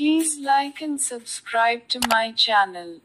Please like and subscribe to my channel.